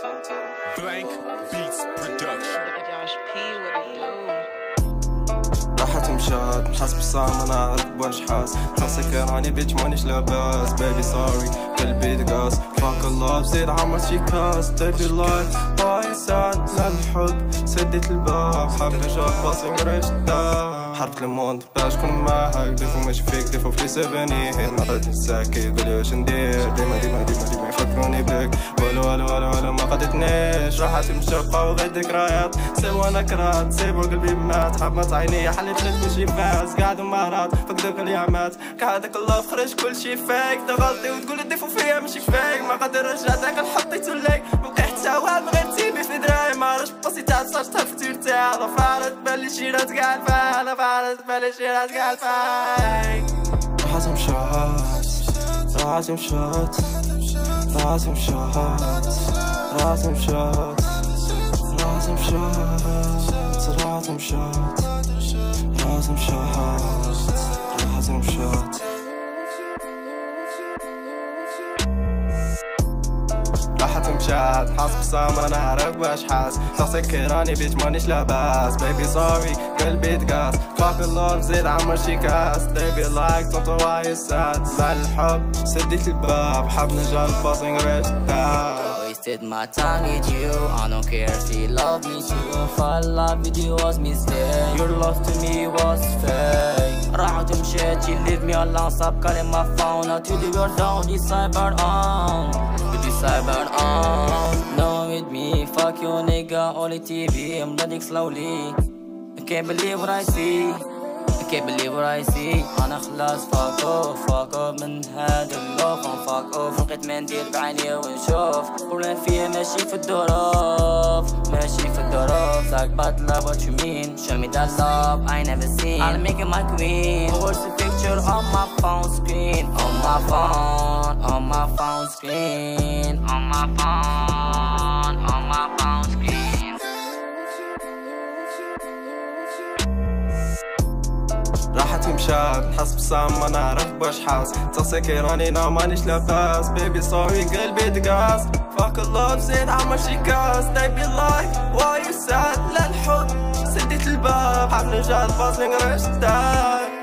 Blank Beats Production. راحت مشات نحس بصام أنا عرفت بواش حاس نفسك راني بيتش مانيش لاباس. بيبي سوري قلبي دقاس فاك الله بزيد عمرت شي كاس تبي لايف باي ساعة الحب سديت الباب. حبي شوف باسي مريش حرفت الموند باش كون معاك ديفو ماشي فيك ديفو في سيفاني ما قدرت نساكي يقولي واش ندير؟ ديما ديما ديما ديما يفكروني بك. والو والو والو والو ما قدتنيش راحت مشقة وغير ذكريات سوا نكرات سيبو قلبي مات. حبت عيني حليت خيط كلشي فاز قاعد مرات فقدك اليامات. كعدك الله خرج كلشي فيك تغلطي وتقول ديفو فيا ماشي فيك ما قدر رجعتك حطيتو ليك بسيط تاع صاجتها في تيرتاع فارت بالي شيرات كاع الفال فارت بالي شيرات كاع الفاي لازم شات لازم شات لازم شات لازم شات لازم شات لازم شات لازم راحت مشات. حاس بصام أنا عارف وأش حاس. صاصي راني بيت مانيش لاباس. بيبي سوري قلبي تقاس. فاك اللوف زيد عمر شي كاس. بيبي لايك تنطو واي سات زعل الحب سديت الباب. حاب نجا الباسنج ريش تاس Wasted my time with you I don't care if you love me too If I love with you was mistake Your love to me was fake راحت ومشيت you leave me alone Stop calling my phone I told you you're down this cyber on This cyber on No with me Fuck you nigga only TV I'm blooding slowly I can't believe what I see I Can't believe what I see أنا خلاص fuck off fuck off من هذا اللوف I'm fuck off لقيت ما ندير بعيني ونشوف ولا فيا ماشي في الظروف ماشي في الظروف like bad love what you mean show me that love I never seen I'll make it my queen what's the picture on my phone screen on my phone on my phone screen on my phone on my phone راحت مشات نحس بسام ما نعرف باش حاس. تصيك راني نا مانيش لاباس بيبي سوري قلبي دقاس فاك الله زيد عمر شي كاس بيبي لايك واي ساد للحب سديت الباب. حب نجال باصلين رشتاك